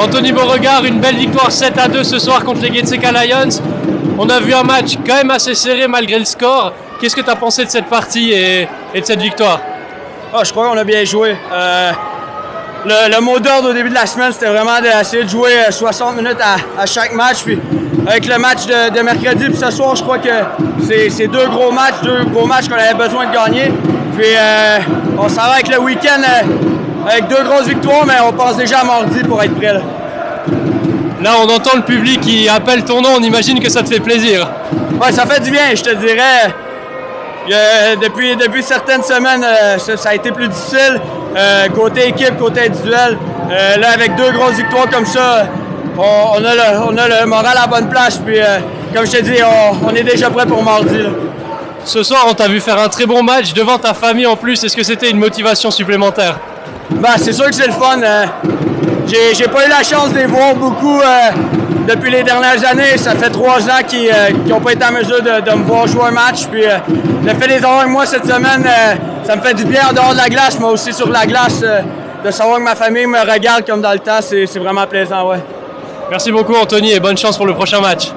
Anthony Beauregard, une belle victoire 7 à 2 ce soir contre les Getseka Lions. On a vu un match quand même assez serré malgré le score. Qu'est-ce que tu as pensé de cette partie et, de cette victoire? Oh, Je crois qu'on a bien joué. Euh, le, mot d'ordre au début de la semaine, c'était vraiment d'essayer de jouer 60 minutes à, chaque match. Puis avec le match de, mercredi et ce soir, je crois que c'est deux gros matchs, deux gros matchs qu'on avait besoin de gagner. Puis euh, on s'en va avec le week-end euh, avec deux grosses victoires, mais on pense déjà à mardi pour être prêt. Là. on entend le public qui appelle ton nom, on imagine que ça te fait plaisir. Ouais, ça fait du bien, je te dirais. depuis, depuis certaines semaines, euh, ça, a été plus difficile, côté équipe, côté individuel. là, avec deux grosses victoires comme ça, on, a, le, moral à la bonne place. Puis, comme je te dis, on, est déjà prêt pour mardi. Ce soir, on t'a vu faire un très bon match devant ta famille en plus. Est-ce que c'était une motivation supplémentaire? Bah, C'est sûr que c'est le fun. Euh, j'ai pas eu la chance de les voir beaucoup euh, depuis les dernières années. Ça fait trois ans qu'ils n'ont euh, pas été en mesure de, me voir jouer un match. Puis le fait les avoir avec moi cette semaine, ça me fait du bien en dehors de la glace, mais aussi sur la glace. de savoir que ma famille me regarde comme dans le temps, c'est vraiment plaisant. Ouais. Merci beaucoup Anthony et bonne chance pour le prochain match.